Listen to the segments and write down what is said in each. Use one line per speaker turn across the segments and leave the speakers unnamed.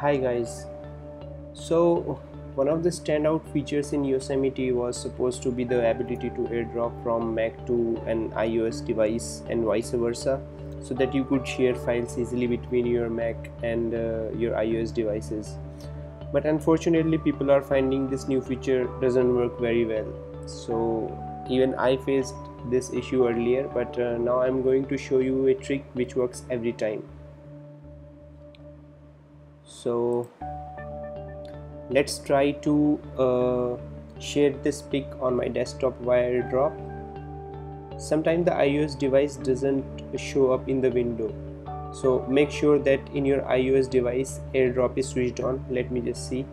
hi guys. So one of the standout features in Yosemite was supposed to be the ability to airdrop from Mac to an iOS device and vice versa so that you could share files easily between your Mac and uh, your iOS devices. But unfortunately people are finding this new feature doesn't work very well. So even I faced this issue earlier but uh, now I'm going to show you a trick which works every time so let's try to uh, share this pic on my desktop via airdrop sometimes the iOS device doesn't show up in the window. So make sure that in your iOS device airdrop is switched on. Let me just see.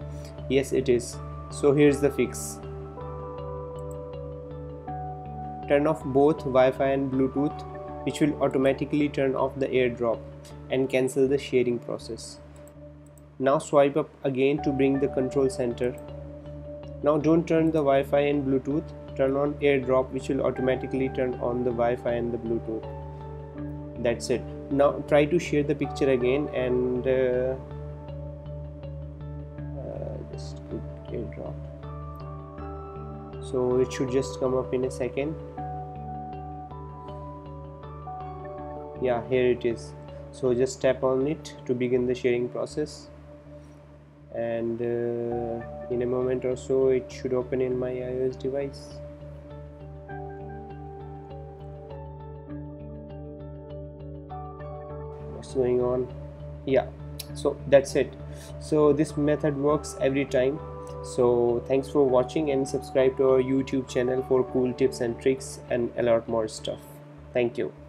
Yes it is. So here's the fix. Turn off both Wi-Fi and Bluetooth which will automatically turn off the airdrop and cancel the sharing process now swipe up again to bring the control center. Now don't turn the Wi-Fi and Bluetooth. Turn on airdrop which will automatically turn on the Wi-Fi and the Bluetooth. That's it. Now try to share the picture again and uh, uh, just click airdrop. So it should just come up in a second. Yeah here it is. So just tap on it to begin the sharing process and uh, in a moment or so it should open in my iOS device. What's going on? Yeah so that's it. So this method works every time. So thanks for watching and subscribe to our youtube channel for cool tips and tricks and a lot more stuff. Thank you